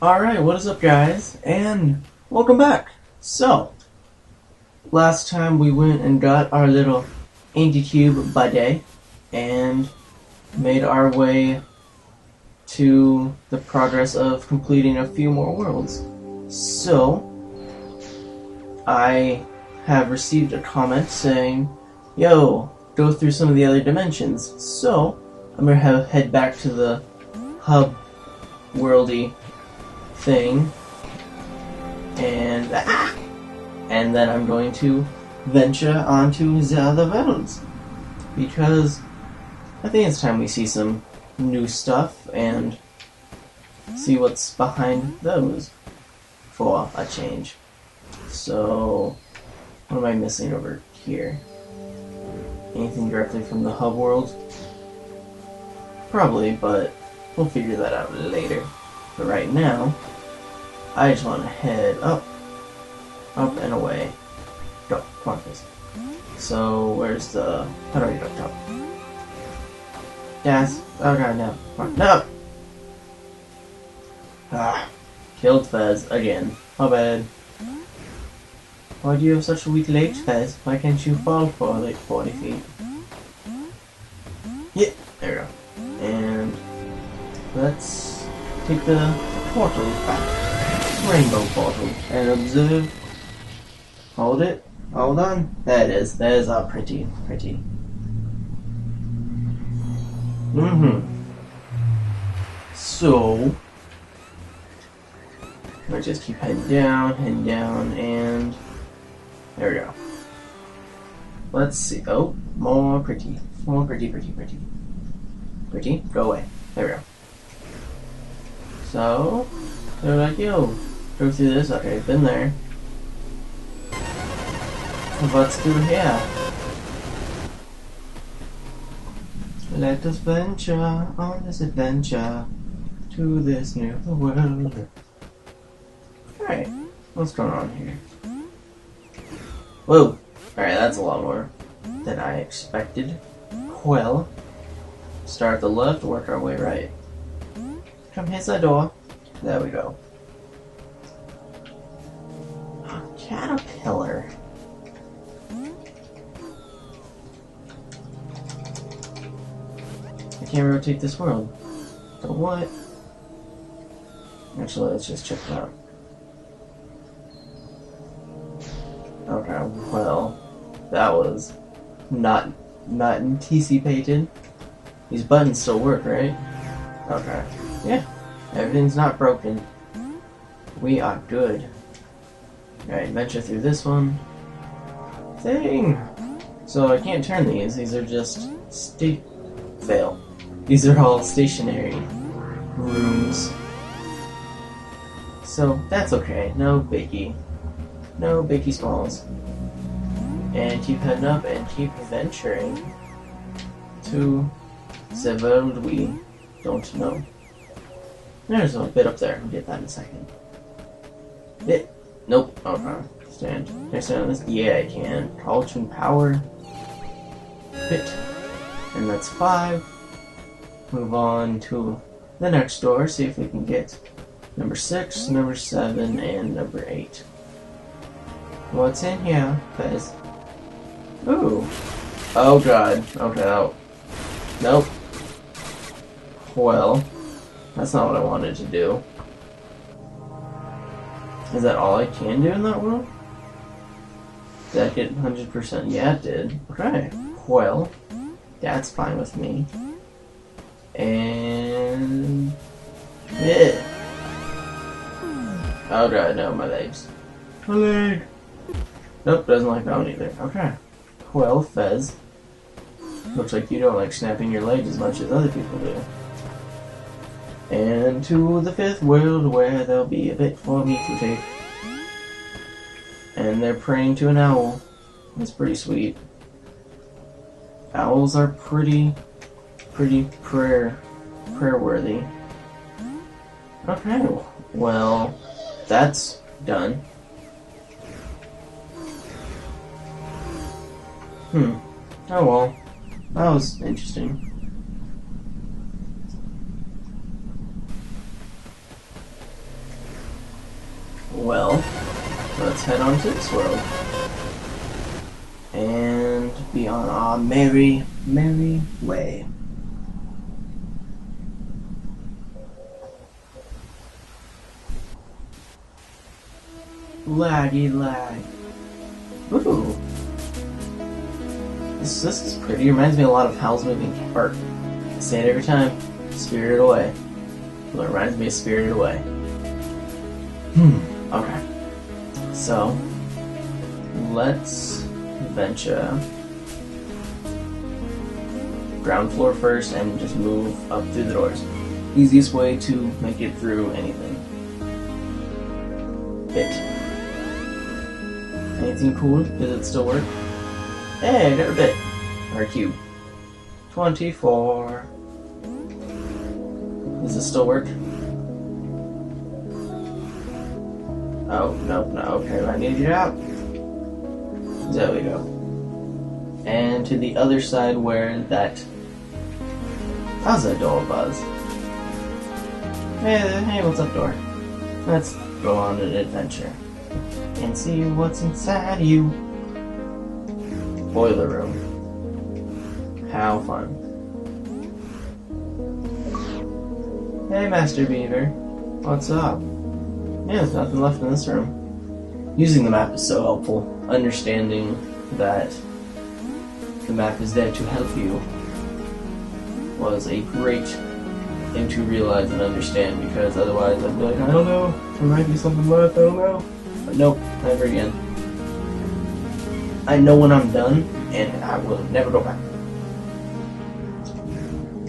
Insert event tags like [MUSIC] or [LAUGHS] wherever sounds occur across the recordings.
Alright, what is up, guys? And welcome back. So, last time we went and got our little Indie Cube buddy and made our way to the progress of completing a few more worlds. So, I have received a comment saying, Yo, go through some of the other dimensions. So, I'm gonna head back to the hub worldy thing, and ah, and then I'm going to venture onto the other worlds because I think it's time we see some new stuff and see what's behind those for a change. So, what am I missing over here? Anything directly from the hub world? Probably, but we'll figure that out later. But right now, I just want to head up, up and away. Go, come on, please. So, where's the... How do I get up top? Yes. Oh god, no. Come on. No! Ah. Killed Fez again. My bad. Why do you have such a weak legs, Fez? Why can't you fall for like 40 feet? Yeah, there we go. And let's take the portal back. Rainbow portal. And observe. Hold it. Hold on. There it is. There's our pretty, pretty. Mm-hmm. So, I just keep heading down, heading down, and there we go. Let's see. Oh, more pretty. More pretty, pretty, pretty. Pretty, go away. There we go. So, they're like, yo, go through this. Okay, been there. What's through here? Let us venture on this adventure to this new world. Alright, what's going on here? Whoa! Alright, that's a lot more than I expected. Well, start at the left, work our way right. Come here's the door. There we go. Caterpillar. I can't rotate this world. So what? Actually, let's just check it out. Okay, well, that was not not anticipated. These buttons still work, right? Okay. Yeah. Everything's not broken. We are good. Alright, venture through this one. Thing! So I can't turn these, these are just sta- fail. These are all stationary rooms. So that's okay, no biggie. No biggie smalls. And keep heading up and keep venturing to the world we don't know. There's a bit up there, I'll get that in a second. Bit. Nope. Oh, okay. Stand. Can I stand on this? Yeah, I can. To power. Bit. And that's five. Move on to the next door, see if we can get number six, number seven, and number eight. What's in here, Fez? Ooh. Oh god. Okay, oh. Nope. Well, that's not what I wanted to do. Is that all I can do in that world? Did that get 100%? Yeah, it did. Okay. Well, that's fine with me. And... Yeah. Oh god, no, my legs. My leg! Nope, doesn't like that one either. Okay. Well, Fez. Looks like you don't like snapping your legs as much as other people do. And to the fifth world where there'll be a bit for me to take. And they're praying to an owl. That's pretty sweet. Owls are pretty, pretty prayer, prayer worthy. Okay, well, that's done. Hmm. Oh well. That was interesting. Well, let's head on to this world. And be on our merry, merry way. Laggy lag. Ooh. This, this is pretty. Reminds me a lot of Howl's Moving Park. I say it every time. Spirited Away. Well, it reminds me of Spirited Away. Hmm. Okay. So, let's venture ground floor first and just move up through the doors. Easiest way to make it through anything. Bit. Anything cool? Does it still work? Hey, I got a bit. Or a cube. 24. Does this still work? Oh, nope, no, okay, I need to get out. There we go. And to the other side where that How's door buzz? Hey, hey, what's up, door? Let's go on an adventure and see what's inside you. Boiler room. How fun. Hey, Master Beaver. What's up? Yeah, there's nothing left in this room. Using the map is so helpful. Understanding that the map is there to help you was a great thing to realize and understand because otherwise I'd be like, I don't know, there might be something left, I don't know. But nope, never again. I know when I'm done, and I will never go back.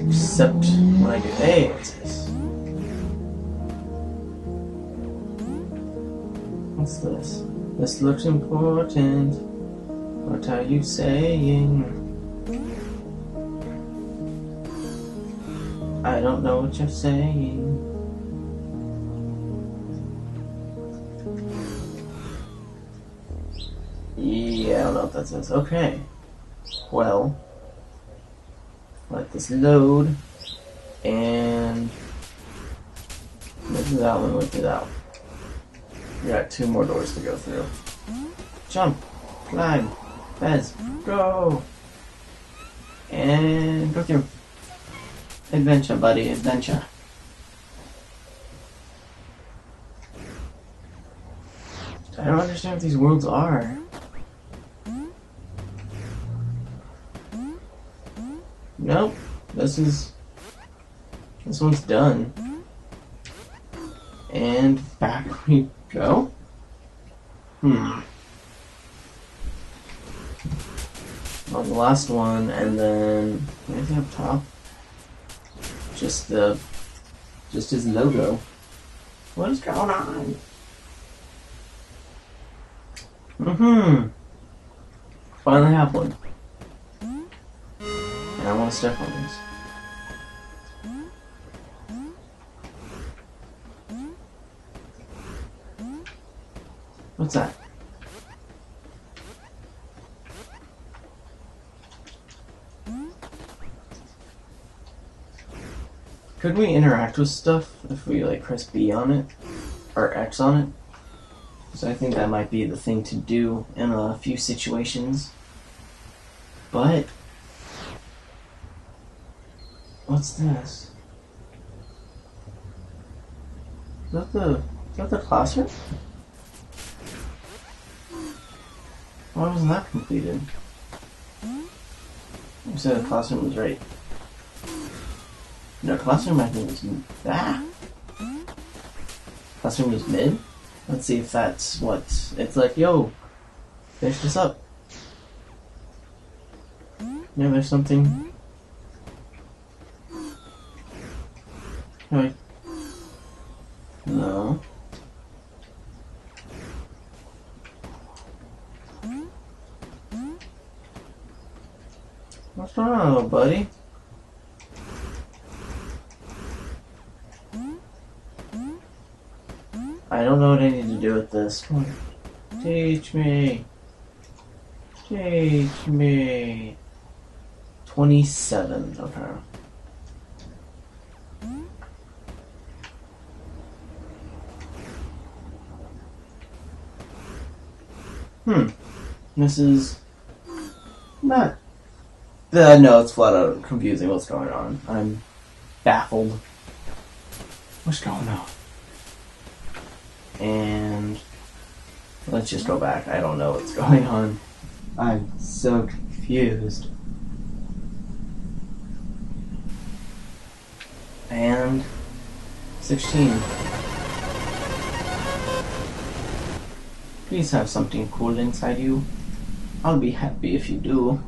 Except when I do. Hey, what's this? What's this? This looks important. What are you saying? I don't know what you're saying. Yeah, I don't know what that says. Okay. Well, let this load, and this is out and look it out. We got two more doors to go through. Jump, flag, Fez, go, and go through. Adventure, buddy, adventure. I don't understand what these worlds are. Nope. This is... This one's done. And back [LAUGHS] we go? Hmm. On the last one, and then... Anything up top? Just the, just his logo. What is going on? Mm-hmm. Finally have one. And I want to step on this. What's that? Could we interact with stuff if we like press B on it or X on it? So I think that might be the thing to do in a few situations. But what's this? Is that the is that the classroom? Why wasn't that completed? You said the classroom was right. No, classroom I think is ah. Classroom was mid. Let's see if that's what it's like. Yo, finish this up. Yeah, there's something. Right. No. Wrong, buddy? I don't know what I need to do with this. Teach me. Teach me. 27. Okay. Hmm. This is not. Uh, no, it's flat out confusing. What's going on? I'm baffled. What's going on? And let's just go back. I don't know what's going on. I'm so confused. And 16. Please have something cool inside you. I'll be happy if you do.